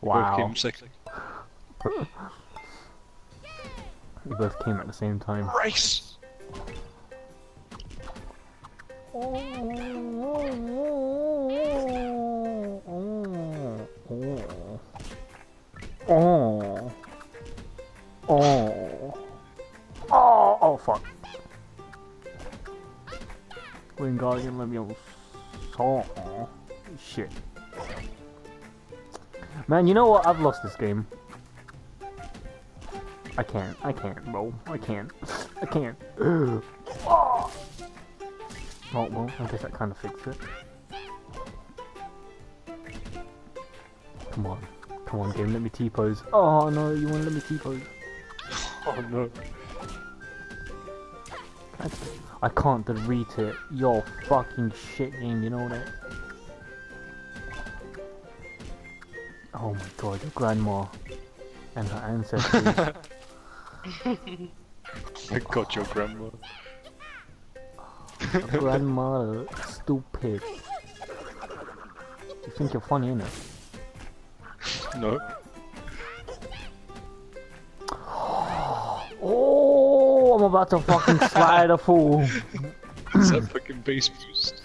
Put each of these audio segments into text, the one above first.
Wow. Both came second. We both came at the same time. Race! Oh. oh. Oh. Oh. Oh, fuck. Wingardium Leviosa. Oh. Shit. Man, you know what? I've lost this game. I can't. I can't, bro. I can't. I can't. oh. well, I guess that kind of fixed it. Come on. Come on, game. Let me T-pose. Oh, no. You want to let me T-pose? Oh no. I, can't delete it. Yo, fucking shit game. You know that? Oh my god, your grandma and her ancestors. I got your grandma. Your grandmother, stupid. You think you're funny, innit? No. Oh, I'm about to fucking slide a fool. It's that fucking base boost.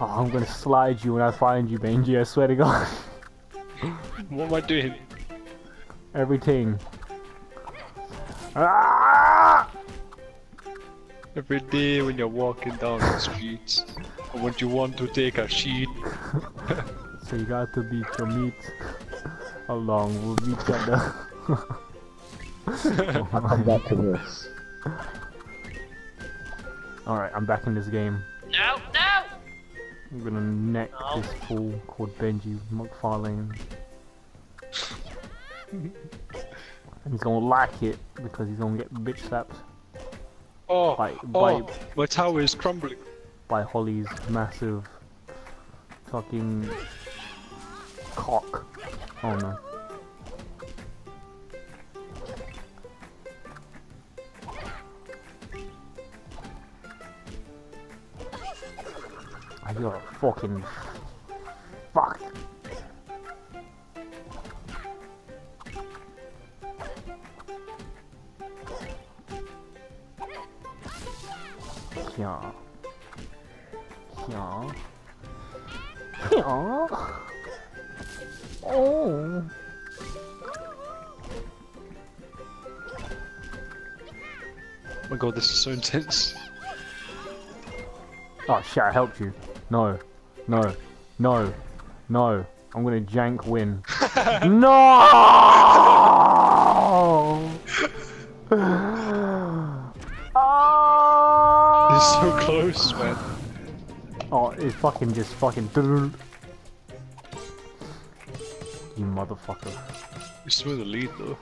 Oh, I'm gonna slide you when I find you, Benji. I swear to God. What am I doing? Everything. Ah! Every day when you're walking down the streets, and when you want to take a shit, So you got to beat your meat along with each other. Come back to this. Alright, I'm back in this game. I'm gonna neck No. this fool called Benji McFarlane. and he's gonna like it because he's gonna get bitch slapped oh, by, oh, by, my tower is crumbling. by Holly's massive fucking cock. Oh no. Ah, You're a fucking fuck. Yeah. Yeah. Yeah. Oh. Oh my god, this is so intense. Oh shit, I helped you. No. No. No. No. I'm gonna jank win. no! Is so close, man. Oh, it's fucking just fucking. You motherfucker. You're still the lead though.